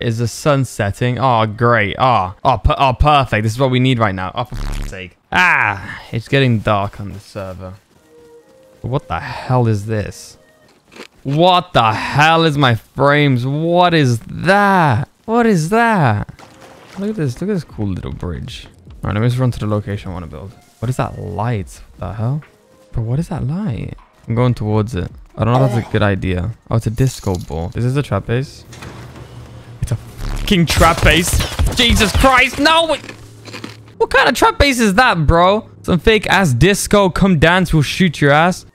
Is the sun setting? Oh, great. Oh, oh, per oh perfect. This is what we need right now. Oh, for sake. Ah, it's getting dark on the server. What the hell is this? What the hell is my frames? What is that? What is that? Look at this. Look at this cool little bridge. All right, let me just run to the location I want to build. What is that light? What the hell? Bro, what is that light? I'm going towards it. I don't know if that's a good idea. Oh, it's a disco ball. Is this a trap base? Fucking trap base. Jesus Christ, no! What, what kind of trap base is that, bro? Some fake ass disco. Come dance, we'll shoot your ass.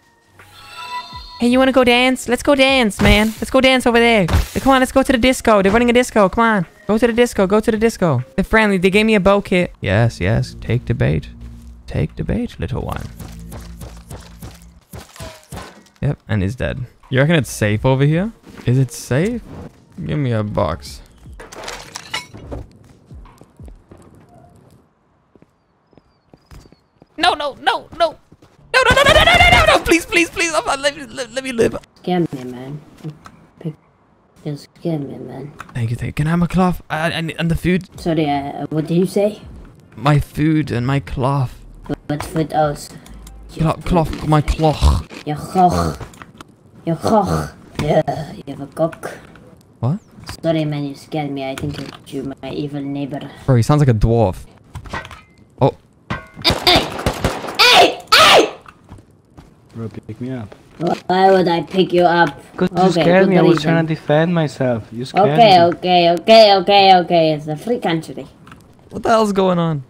Hey, you want to go dance? Let's go dance, man. Let's go dance over there. Come on, let's go to the disco. They're running a disco. Come on. Go to the disco. Go to the disco. They're friendly. They gave me a bow kit. Yes, yes. Take the bait. Take the bait, little one. Yep, and he's dead. You reckon it's safe over here? Is it safe? Give me a box. No, no, no, no. No, no, no, no, no, no, no, no, no, please, please, please, let me, let, let me live. Scare me, man. Pick, just scare me, man. Thank you, thank you. Can I have my cloth? Uh, and, and the food? Sorry, uh, what did you say? My food and my cloth. What food else? Clo cloth, my cloth. Your cock. Your cock. Yeah, you have a cock. What? Sorry, man, you scared me. I think you're my evil neighbor. Bro, he sounds like a dwarf. Oh, Hey! Hey! Bro, pick me up. Why would I pick you up? Because you scared me. I was trying to defend myself. You scared Okay, me. okay, okay, okay, okay. It's a free country. what the hell's going on?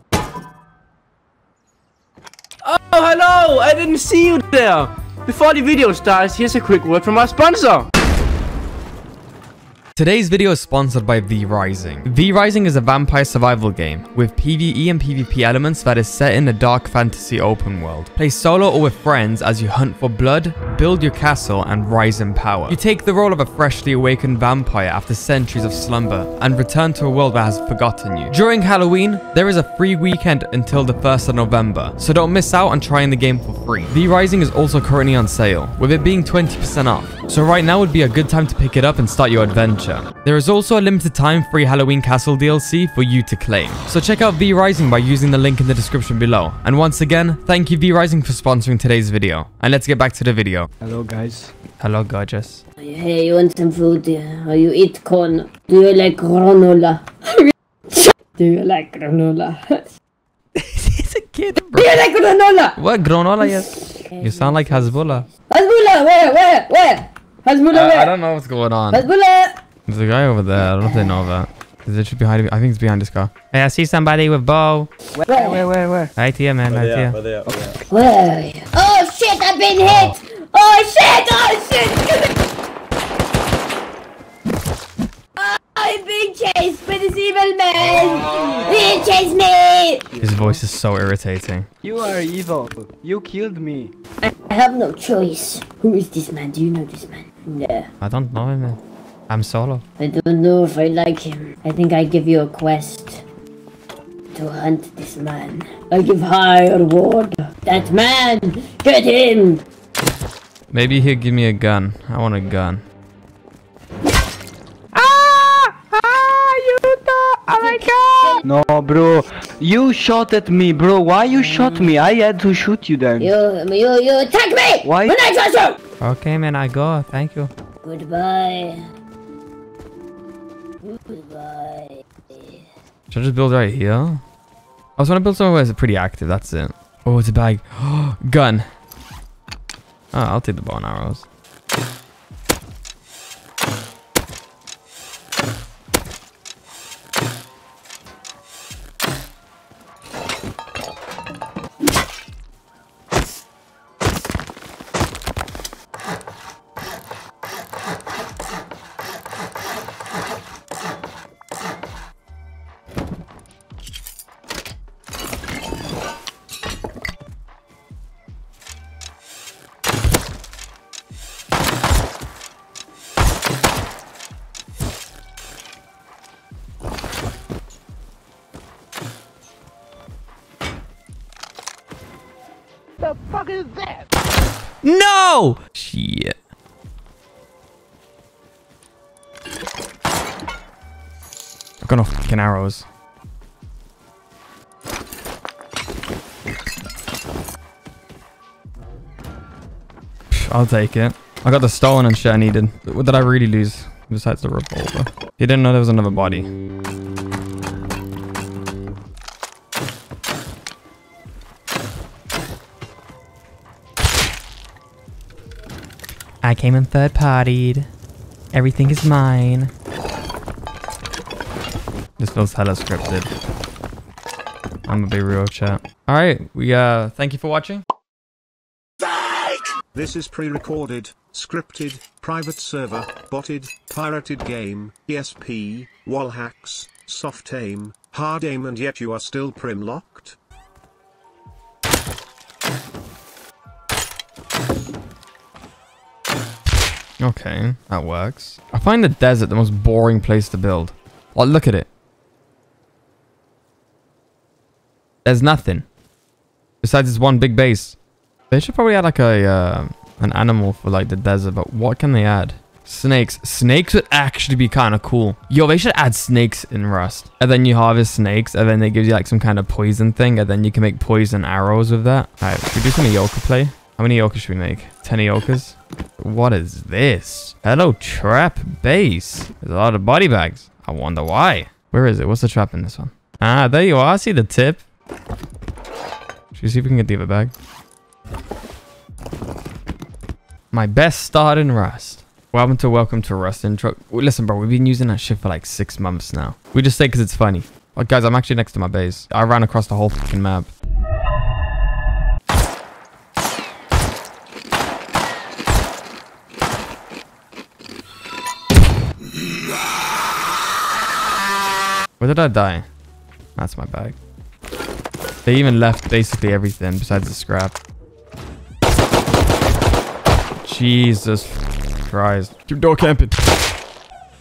Oh, hello! I didn't see you there! Before the video starts, here's a quick word from our sponsor! Today's video is sponsored by V Rising. V Rising is a vampire survival game with PvE and PvP elements that is set in a dark fantasy open world. Play solo or with friends as you hunt for blood, build your castle, and rise in power. You take the role of a freshly awakened vampire after centuries of slumber and return to a world that has forgotten you. During Halloween, there is a free weekend until the 1st of November, so don't miss out on trying the game for free. V Rising is also currently on sale, with it being 20% off. So right now would be a good time to pick it up and start your adventure. There is also a limited time free Halloween Castle DLC for you to claim. So check out V Rising by using the link in the description below. And once again, thank you V Rising for sponsoring today's video. And let's get back to the video. Hello, guys. Hello, gorgeous. Hey, you want some food? Uh, you eat corn. Do you like granola? Do you like granola? He's a kid, bro. Do you like granola? What? Granola, yes. You sound like Hezbollah. Hezbollah, where, where, where? Hezbollah, I, where? I don't know what's going on. Hezbollah! There's a guy over there. I don't know if they know that. Is it should be behind? I think it's behind this car. Hey, I see somebody with bow. Where, where, where, where? Right here, man. Right here. Where? Oh shit, I've been hit! Oh shit, oh shit! Oh, I'm being chased by this evil man! He chased me! His voice is so irritating. You are evil. You killed me. I have no choice. Who is this man? Do you know this man? No. I don't know him. man. I'm solo. I don't know if I like him. I think I give you a quest to hunt this man. I give high reward. That man! Get him! Maybe he'll give me a gun. I want a gun. Ah! Ah! You thought! Oh my god! No, bro. You shot at me, bro. Why you shot me? I had to shoot you then. You, you, you attack me! Why? When I trust you! Okay, man. I go. Thank you. Goodbye. Should I just build right here? Oh, I was to build somewhere where it's pretty active. That's it. Oh, it's a bag. gun. Oh, I'll take the bow and arrows. Arrows. I'll take it. I got the stone and shit I needed. What did I really lose besides the revolver? You didn't know there was another body. I came in third partied. Everything is mine. This feels hella scripted. I'm gonna be real chat. Alright, we uh thank you for watching. This is pre-recorded, scripted, private server, botted, pirated game, ESP, wall hacks, soft aim, hard aim and yet you are still prim locked? Okay, that works. I find the desert the most boring place to build. Like, look at it. There's nothing. Besides this one big base. They should probably add like a uh, an animal for like the desert, but what can they add? Snakes. Snakes would actually be kind of cool. Yo, they should add snakes in Rust. And then you harvest snakes, and then they give you like some kind of poison thing, and then you can make poison arrows with that. Alright, should we do some Eoka play? How many Eokas should we make? 10 Eokas? What is this? Hello, trap base. There's a lot of body bags. I wonder why. Where is it? What's the trap in this one? Ah, there you are. I see the tip. Should we see if we can get the other bag? My best start in Rust. Welcome to Welcome to Rust intro. Listen, bro, we've been using that shit for like six months now. We just say because it's funny. Like, guys, I'm actually next to my base. I ran across the whole fucking map. Where did I die? That's my bag. They even left basically everything besides the scrap. Jesus Christ. Keep door camping.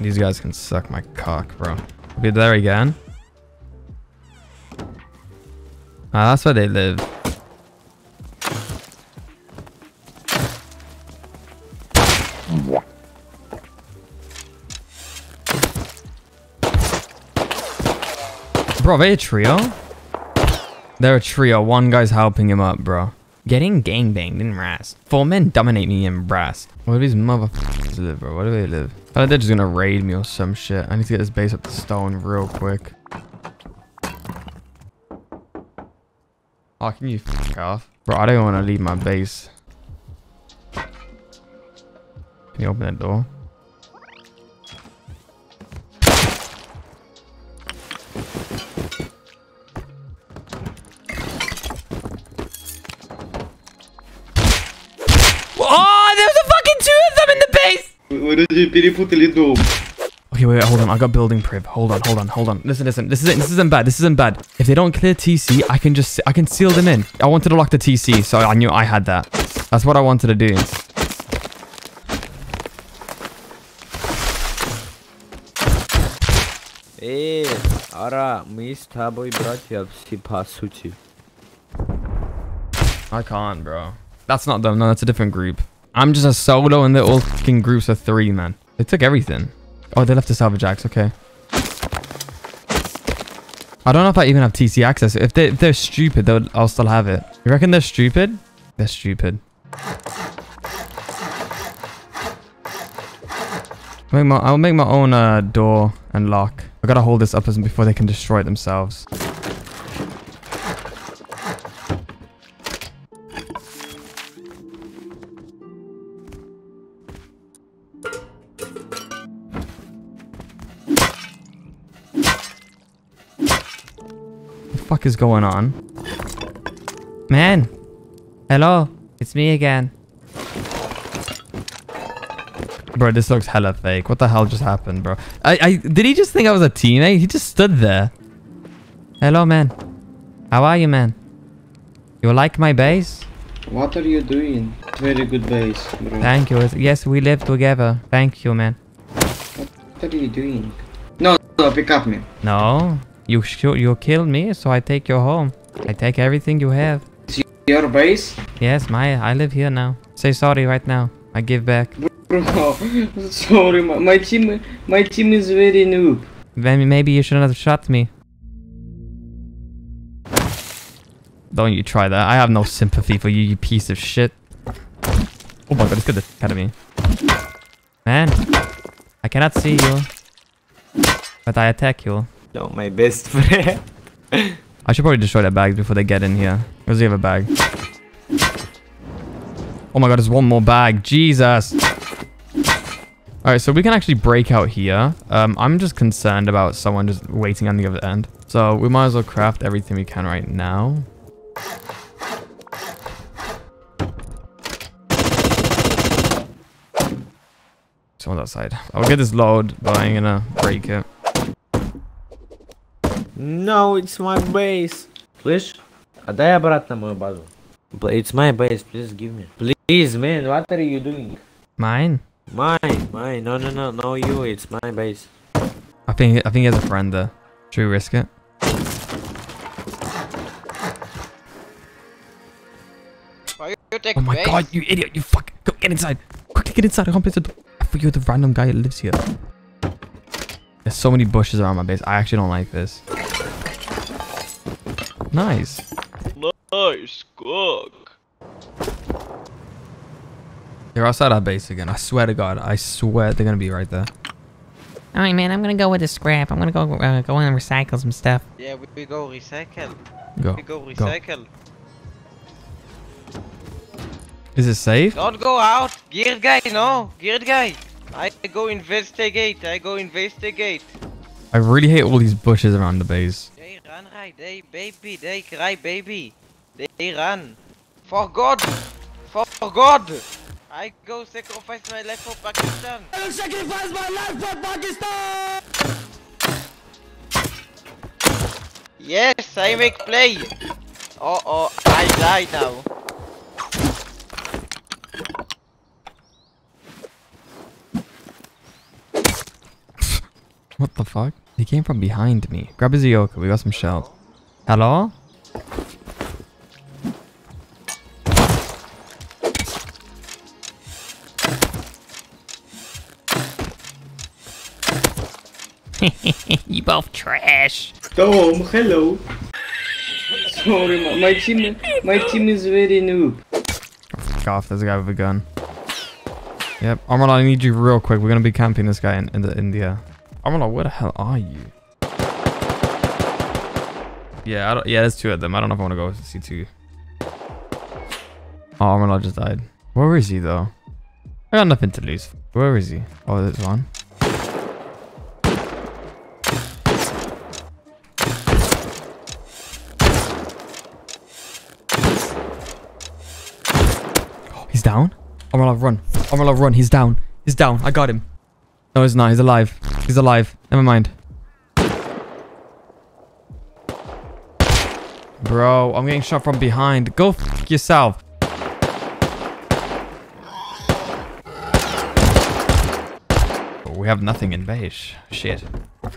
These guys can suck my cock, bro. I'll be there again. Ah, that's where they live. Bro, they a trio? They're a trio. One guy's helping him up, bro. Getting gangbanged in Rast. Four men dominate me in Rast. Where do these motherfuckers live, bro? Where do they live? I thought they're just gonna raid me or some shit. I need to get this base up to stone real quick. Oh, can you fuck off? Bro, I don't want to leave my base. Can you open that door? base! Вроде перепутали дом. Okay, wait, wait, hold on. I got building priv. Hold on, hold on, hold on. Listen, listen. This isn't. This isn't bad. This isn't bad. If they don't clear TC, I can just. I can seal them in. I wanted to lock the TC, so I knew I had that. That's what I wanted to do. Э, Ара, мы с тобой братья все по сути. I can't, bro. That's not them. No, that's a different group. I'm just a solo, and they're all fucking groups of three, man. They took everything. Oh, they left the salvage axe. Okay. I don't know if I even have TC access. If, they, if they're stupid, they'll, I'll still have it. You reckon they're stupid? They're stupid. Make my, I'll make my own uh, door and lock. I gotta hold this up as before they can destroy it themselves. Fuck is going on? Man. Hello. It's me again. Bro, this looks hella fake. What the hell just happened, bro? I, I Did he just think I was a teammate? He just stood there. Hello, man. How are you, man? You like my base? What are you doing? Very good base, bro. Thank you. Yes, we live together. Thank you, man. What are you doing? No, no, pick up me. No. You shoot, you killed me, so I take your home. I take everything you have. Your base? Yes, my I live here now. Say sorry right now. I give back. Bro, sorry, my, my team, my team is very noob. Then maybe you shouldn't have shot me. Don't you try that. I have no sympathy for you, you piece of shit. Oh my god, it's good ahead of me. Man, I cannot see you. But I attack you. Yo, my best friend. I should probably destroy that bag before they get in here. Where's the a bag? Oh my god, there's one more bag. Jesus. Alright, so we can actually break out here. Um, I'm just concerned about someone just waiting on the other end. So we might as well craft everything we can right now. Someone's outside. I'll get this load, but I'm gonna break it. No, it's my base. Слышь, отдай обратно мою базу. But It's my base, please give me. Please, man, what are you doing? Mine? Mine, mine. No, no, no, no, you. It's my base. I think I think he has a friend there. Should we risk it? Why you take Oh my base? god, you idiot! You fuck! Go get inside! Quickly get inside! I can't place the door. I forget you're the random guy that lives here. There's so many bushes around my base. I actually don't like this. Nice. Nice cook. They're outside our base again. I swear to God. I swear they're gonna be right there. Alright, man, I'm gonna go with the scrap. I'm gonna go uh, go in and recycle some stuff. Yeah, we, we go recycle. Go. We go recycle. Is it safe? Don't go out. Geared guy, no. Geared guy. I go investigate. I go investigate. I really hate all these bushes around the base. They run right. They baby. They cry baby. They run. For God. For God. I go sacrifice my life for Pakistan. I will sacrifice my life for Pakistan. Yes, I make play. Oh oh, I die now. What the fuck? He came from behind me. Grab his Eoka. We got some shells. Hello? you both trash. Tom, hello. Sorry, my, my team, my team is very noob. Fuck off. There's a guy with a gun. Yep. Armor, I need you real quick. We're gonna be camping this guy in, in the uh, India. Armor, where the hell are you? Yeah, I don't, yeah, there's two of them. I don't know if I want to go see two. Oh, Armor just died. Where is he though? I got nothing to lose. Where is he? Oh, there's one. He's down. Armor, run. Armor, run. He's down. He's down. I got him. No, he's not. He's alive. He's alive. Never mind. Bro, I'm getting shot from behind. Go f yourself. We have nothing in base. Shit.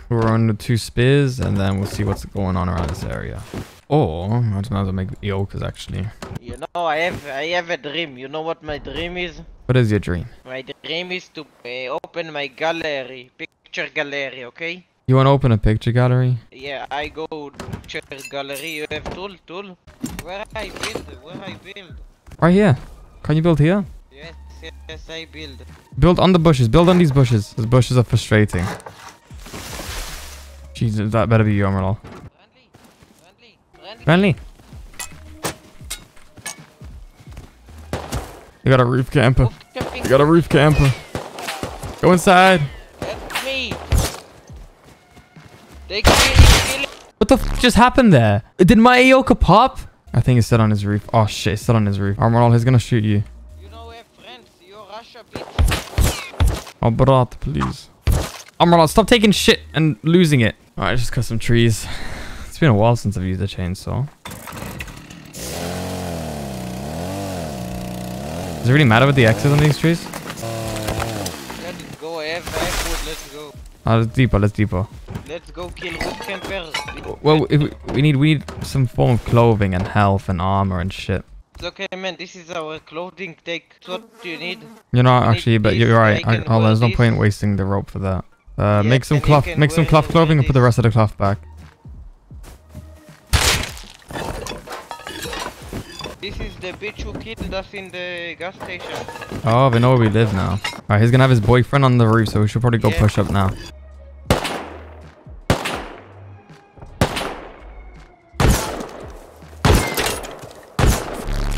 We're on the two spears, and then we'll see what's going on around this area. Or, I might as well make Eokas actually. You know, I have I have a dream. You know what my dream is? What is your dream? My dream is to uh, open my gallery, picture gallery. Okay? You want to open a picture gallery? Yeah, I go picture gallery. You have tool, tool. Where I build? Where I build? Right here. Can you build here? Yes, yes, I build. Build on the bushes. Build on these bushes. These bushes are frustrating. Jesus, that better be you, Emerald. Friendly, friendly, friendly. Friendly. You got a roof camper. You got a roof camper. Go inside. Help me. They kill, kill it. What the f just happened there? Did my Eoka pop? I think it's still on his roof. Oh shit, it's still on his roof. Emerald, he's gonna shoot you. You know we have friends. You're Russia, bitch. Oh, brat, please. Emerald, stop taking shit and losing it. Alright, just cut some trees. It's been a while since I've used a chainsaw. Does it really matter what the X is on these trees? Let's go. I have, I have wood. Let's go. Oh, let's deeper, let's deeper. Let's go kill wood campers. Well, we, we need we need some form of clothing and health and armor and shit. It's okay, man. This is our clothing take. What do you need? You know, We need actually, but you're right. I oh, there's no point wasting the rope for that. Uh, make some cloth, make some cloth clothing and put the rest of the cloth back. This is the bitch who killed us in the gas station. Oh, they know where we live now. Alright, he's gonna have his boyfriend on the roof, so we should probably go Yeah. push up now.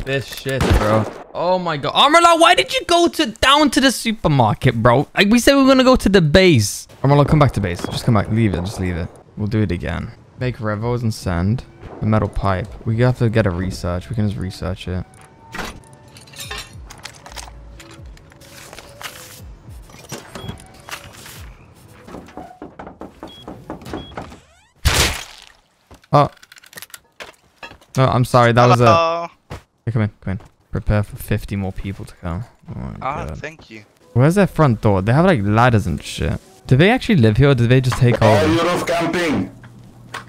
This shit, bro. Oh my god. Armorlol, why did you go to down to the supermarket, bro? Like we said we were gonna go to the base. Armorlol, come back to base. Just come back. Leave it. Just leave it. We'll do it again. Make revos and send. A metal pipe. We have to get a research. We can just research it. Oh. No, I'm sorry. That was a. Hello. Hey, come in, come in. Prepare for 50 more people to come. Oh Ah, god. thank you. Where's their front door? They have like ladders and shit. Do they actually live here or do they just take over? roof camping?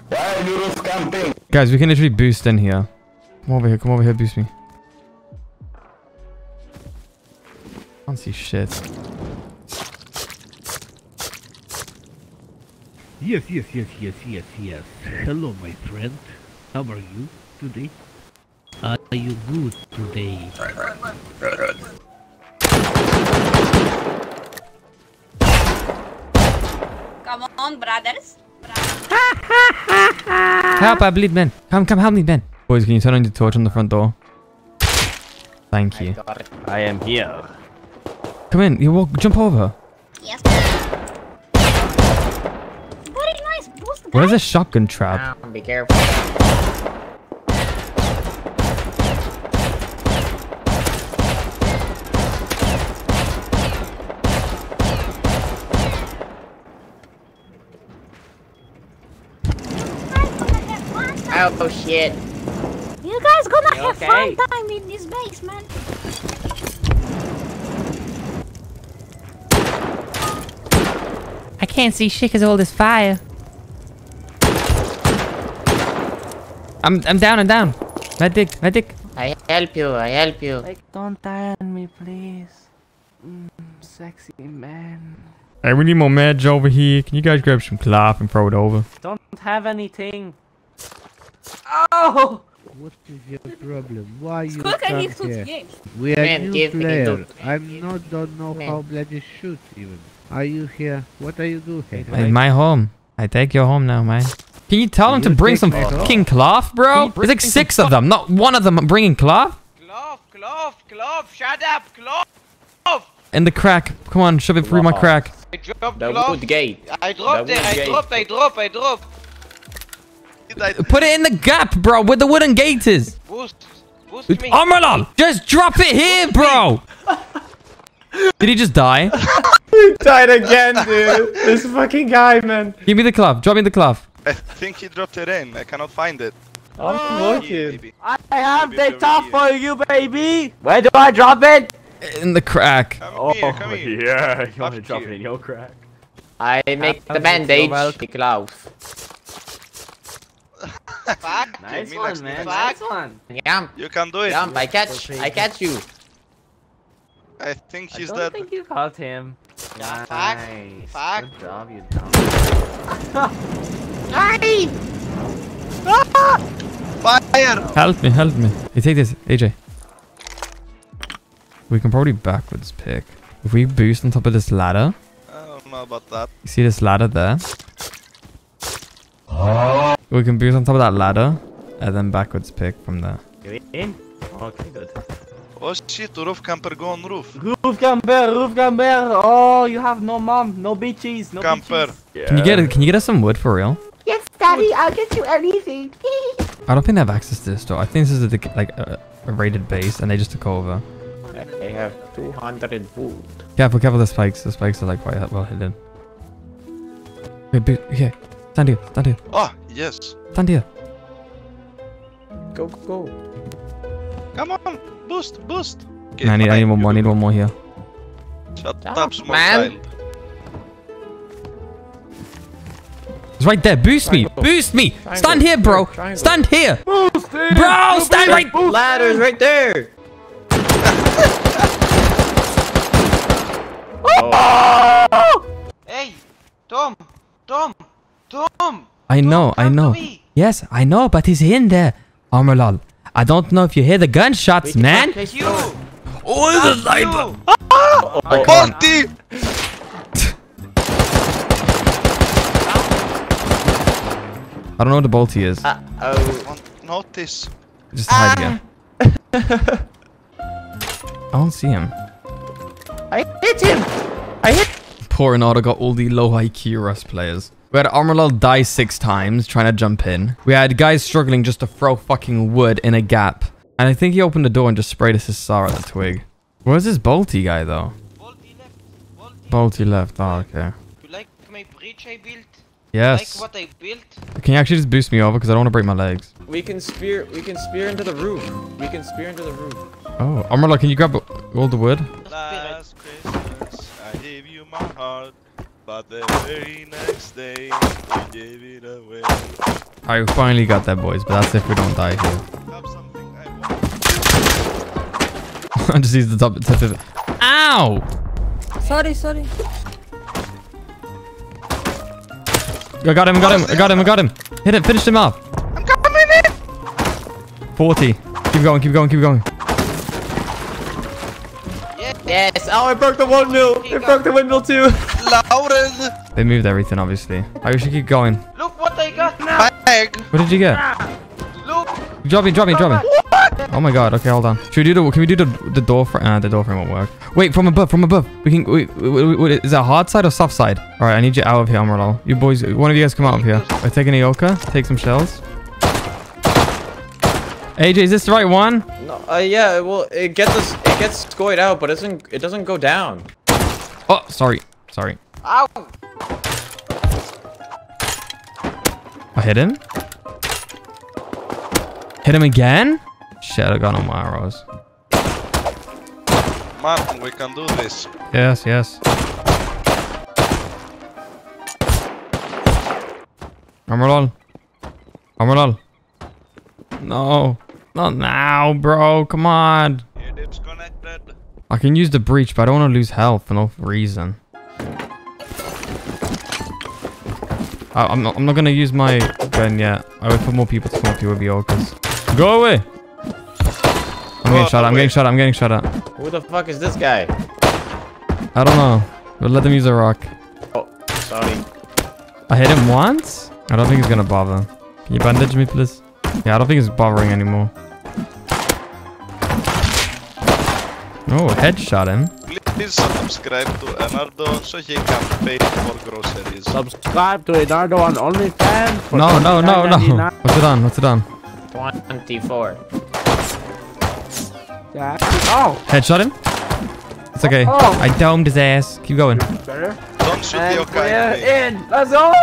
Why are you roof camping? Guys, we can literally boost in here. Come over here, come over here, boost me. Can't see shit. Yes, yes, yes, yes, yes, yes. Hello, my friend. How are you today? Are you good today? Come on, brothers. Help, I bleed, Ben. Come, come, help me, Ben. Boys, can you turn on your torch on the front door? Thank you. I am here. Come in, you walk, jump over. Yes. Very nice. Boost Where's the shotgun trap? Be careful. Oh shit. You guys gonna You have okay? fun time in this basement. I can't see shit because all this fire. I'm, I'm down, I'm down. Medic, medic. I help you, I help you. Like, don't die on me, please. Mm, sexy man. Hey, we need more meds over here. Can you guys grab some cloth and throw it over? Don't have anything. Oh! What is your problem? Why are you Look, I come need here? games. We are Man, new give player. I'm not don't know Man. how bloody shoot even. Are you here? What are you doing here? Hey, my home. I take your home now, man. Can you tell them to bring some fucking cloth, bro? There's like six of them. Not one of them bringing cloth. Clove, clove, clove, shut up, clove! In the crack. Come on, shove it through my crack. I dropped The wood gate. I dropped it. there, I dropped, I dropped, I dropped. Put it in the gap, bro, where the wooden gate is. Boost, boost me. Amarlal, just drop it here, bro. Did he just die? He died again, dude. this fucking guy, man. Give me the club. Drop me the club. I think he dropped it in. I cannot find it. I'm looking. I have the top for you, baby. Where do I drop it? In the crack. Come here, oh, come here. yeah, you wanna drop it in your crack. I make the You're bandage. welcome. The gloves. Fuck, Nice one, next man. Fuck. Nice one. Jump, You can do it. jump. I catch. I catch you. I think I don't dead. think you caught him. Yeah. Nice. Fuck. Good job, you dumb. Fire! Help me, help me. Hey, take this, AJ. We can probably backwards pick. If we boost on top of this ladder, I don't know about that. you see this ladder there? We can boost on top of that ladder and then backwards pick from there. You in? Okay, good. Oh shit, roof camper go on roof. Roof camper, roof camper. Oh, you have no mom, no bitches, no Camper. bitches. Can you get Can you get us some wood for real? Yes, daddy, I'll get you anything. I don't think they have access to this store. I think this is a, like a, a raided base and they just took over. They have 200 wood. Careful, careful the spikes. The spikes are like quite well hidden. Okay, bo- okay. Stand here, stand here, Oh, ah, yes. stand here. Go, go. Come on, boost, boost. Okay, I need, I need one more. I need one more here. Shut Jump, up, man. child. It's right there. Boost me. Boost me. Stand here, bro. Stand here. Bro, stand right. Ladders right there. Oh. Hey, Tom! Tom! Tom! I know, I know. Yes, I know, but he's in there. Armorlol. I don't know if you hear the gunshots, man. You! Oh, it's a sniper. I can't. I don't know what the bolty is. Uh, oh. Notice. Just hide again. I don't see him. I hit him. I hit. Poor Renata got all the low IQ Rust players. We had Armorlol die six times trying to jump in. We had guys struggling just to throw fucking wood in a gap. And I think he opened the door and just sprayed us his SAR at the twig. Where's this bolty guy though? Bolty left. Bolty left. Oh, okay. You like my bridge I built? Yes. Like what I built? Can you actually just boost me over because I don't want to break my legs? We can spear. We can spear into the roof. We can spear into the roof. Oh, Armorlol, can you grab all the wood? Last Christmas, I gave you my heart, but the very next day, you gave it away. I finally got that, boys, but that's if we don't die here. I just used the top tip of it. Ow! Sorry, sorry. I got him, I got him, I got him, I got him. Hit it, finish him off. I'm coming in! 40. Keep going, keep going, keep going. Yes. Oh, I broke the windmill. I broke the windmill too. Lauren! They moved everything, obviously. I should keep going. Look what I got now! Bag! What did you get? Look! Drop me, drop me, drop me. Oh my god, okay, hold on. Should we do the, can we do the, the door frame? Uh, the door frame won't work. Wait, from above, from above. We can, wait, wait, wait, is that hard side or soft side? All right, I need you out of here, Amaral. You boys, one of you guys come out of here. We're taking a Eoka, take some shells. AJ, is this the right one? No. Uh, yeah. Well, it gets us. It gets scored out, but it doesn't. It doesn't go down. Oh, sorry, sorry. Ow! I hit him. Hit him again? Shit, I got no more arrows. Man, we can do this. Yes, yes. Armorlol. Armorlol. No. Not now, bro. Come on. You're disconnected. I can use the breach, but I don't want to lose health for no reason. I, I'm not. I'm not gonna use my gun yet. I wait for more people to come up here with the Eokas. Go away. I'm getting shot. At, I'm getting shot. At, I'm getting shot at. Who the fuck is this guy? I don't know. But let them use a rock. Oh, sorry. I hit him once. I don't think he's gonna bother. Can you bandage me, please? Yeah, I don't think he's bothering anymore. Oh, headshot him. Please subscribe to Enardo so he can pay for groceries. Subscribe to Enardo on OnlyFans. for No, no, no, no. What's it on? What's it on? Twenty-four. Yeah. Oh, Headshot him. It's okay. Oh. I domed his ass. Keep going. better. Don't shoot And your we're guy in. Let's go.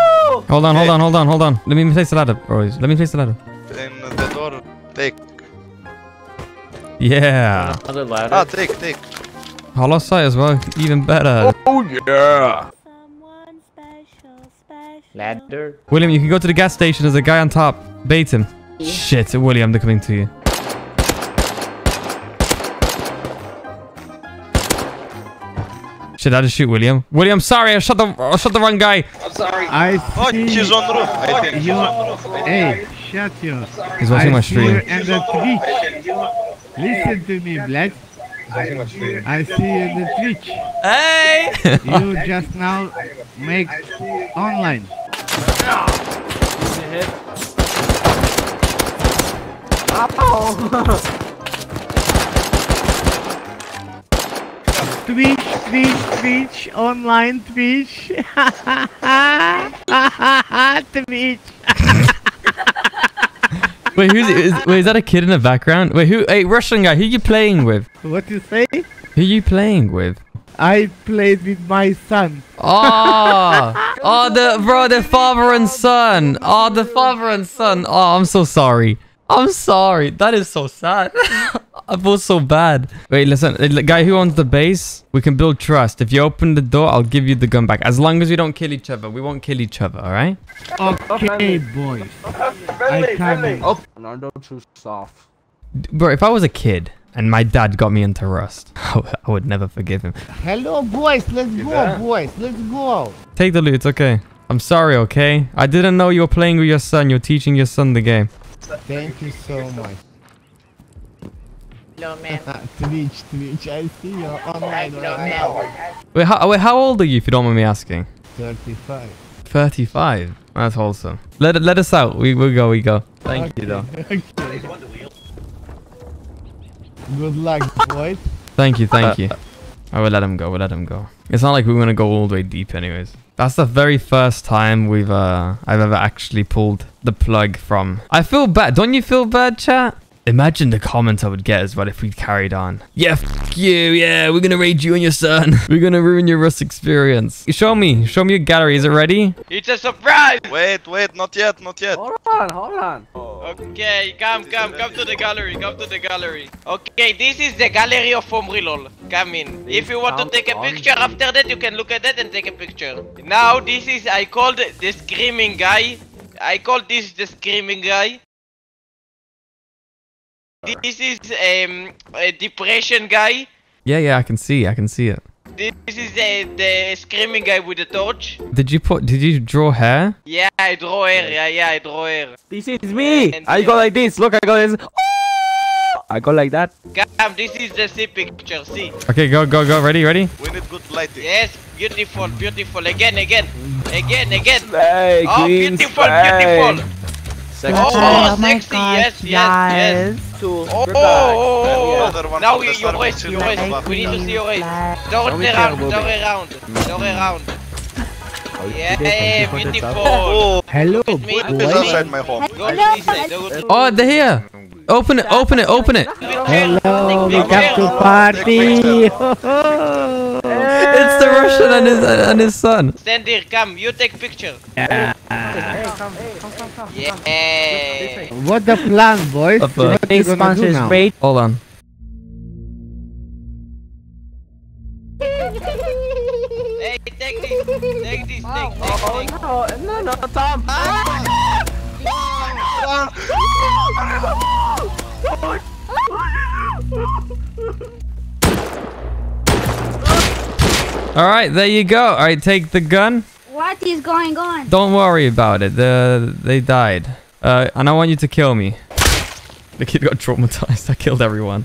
Hold on, hold on, hold on, hold on. Let me place the ladder, boys. Let me place the ladder. in the door. Take. Yeah. Another ladder. Ah, take, take. Hollow sight as well. Even better. Oh yeah. Ladder. William, you can go to the gas station. There's a guy on top. Bait him. Shit, William, they're coming to you. Shit, I just shoot William. William, sorry, I shot the I shot the wrong guy. I'm sorry. I Oh, see he's on roof. I think he's you. on roof. Hey, shut your. He's watching I my stream. you in the Twitch. Listen to me, Black. I see in the Twitch. Hey! you just now make online. Twitch, Twitch, Twitch, online Twitch. Twitch. Wait, who's is, wait, is that a kid in the background? Wait, who? Hey, Russian guy, who you playing with? What you say? Who you playing with? I played with my son. Oh, oh, the bro, the father and son. Oh, the father and son. Oh, I'm so sorry. I'm sorry. That is so sad. I feel so bad. Wait, listen, uh, guy who owns the base, we can build trust. If you open the door, I'll give you the gun back. As long as we don't kill each other, we won't kill each other. All right? Okay, boys. I come in. Oh, Enardo too soft. Bro, if I was a kid, And my dad got me into Rust. I would never forgive him. Hello, boys. Let's go, Yeah. boys. Let's go. Take the loot, it's okay. I'm sorry, okay? I didn't know you were playing with your son. You're teaching your son the game. Thank you so much. Hello. Twitch, Twitch. I see you online right now. Wait how, wait, how old are you, if you don't mind me asking? 35. 35. That's wholesome. Let let us out. We will go, we go. Thank you, though. Okay. Good luck, boys. Thank you, thank you. I will let him go. We'll let him go. It's not like we're gonna go all the way deep, anyways. That's the very first time we've uh I've ever actually pulled the plug from. I feel bad. Don't you feel bad, chat? Imagine the comments I would get as well if we carried on. Yeah, f you. Yeah, we're gonna raid you and your son. we're gonna ruin your Rust experience. Show me. Show me your gallery. Is it ready? It's a surprise! Wait, wait, not yet, not yet. Hold on, hold on. Okay, come, come, come to the gallery, come to the gallery. Okay, this is the gallery of Omrilol. Come in. If you want to take a picture after that, you can look at that and take a picture. Now, this is, I called the screaming guy. I call this the screaming guy. This is um, a depression guy. Yeah, yeah. I can see. I can see it. This is the, the screaming guy with the torch. Did you put? Did you draw hair? Yeah, I draw hair. Yeah, yeah, I draw hair. This is me. I go like this. Look, I go like this. Oh! I go like that. Come, this is the C picture. See. Okay, go, go, go. Ready, ready. We need good lighting. Yes, beautiful, beautiful. Again, again, again, again. Hey, oh, Queen beautiful, Spray. beautiful. Sexy. Oh, Oh sexy. my yes, God, yes, yes. Two. Oh, oh, oh, oh, oh. one Now for you, the you service rest, you the rest. We need to see your rest. Don't Turn be around, terrible, turn babe. around, turn around. Oh, Yeah, beautiful. Oh, Hello, Look at me, this look is at me. outside my home. Go to this side, go to Oh, they're here. Open it. Open it. Open it. Hello, we got to picture. party. It's Russian and his uh, and his son. Stand here, come, you take picture. Yeah. Hey, come. Yeah. What the plan, boys? What uh, the- What you gonna do now? Hold on. Hey, take this, take this, take, take, Oh, take. no, no, no, Tom. Ah! Ah! Oh, All right, there you go. All right, take the gun. What is going on? Don't worry about it. The they died. Uh, and I want you to kill me. The kid got traumatized. I killed everyone.